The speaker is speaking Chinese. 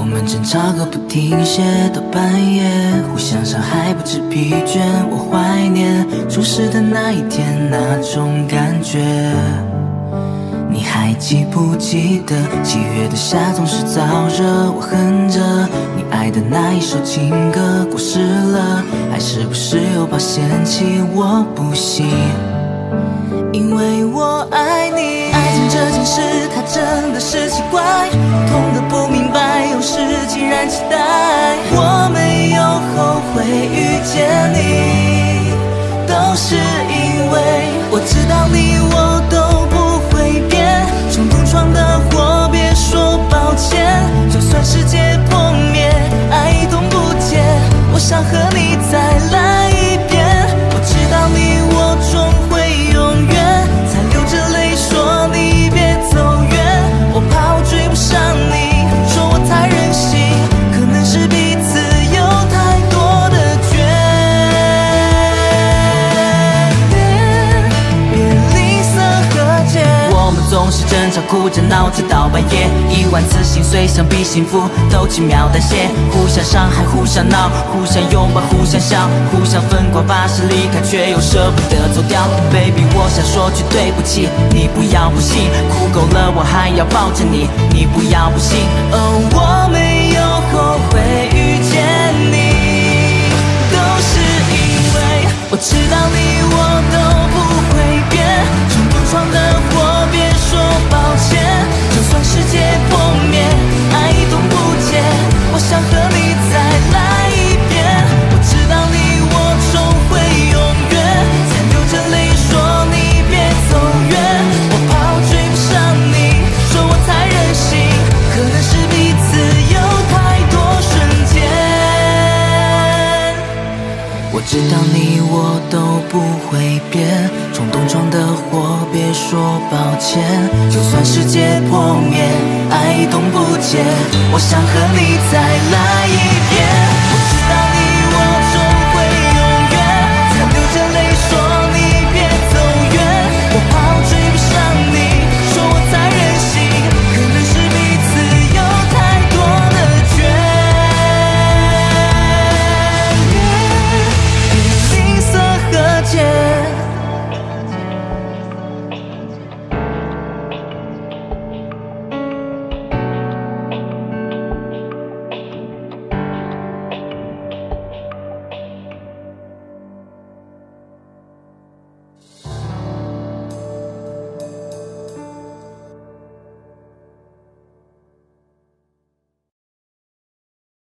我们争吵个不停歇到半夜，互相伤害不知疲倦。我怀念初识的那一天那种感觉。你还记不记得七月的夏总是燥热，我哼着你爱的那一首情歌，过时了，还是不是又把嫌弃？我不信，因为我爱你。爱情这件事，它真的是会遇见你，都是因为我知道你总是争吵、哭着闹着到半夜，一万次心碎，想必幸福都轻描淡写，互相伤害、互相闹、互相拥抱、互相笑、互相分光发誓离开，却又舍不得走掉。Baby，我想说句对不起，你不要不信，哭够了我还要抱着你，你不要不信。我知道你我都不会变，冲动闯的祸别说抱歉。就算世界破灭，爱冻不结，我想和你再来一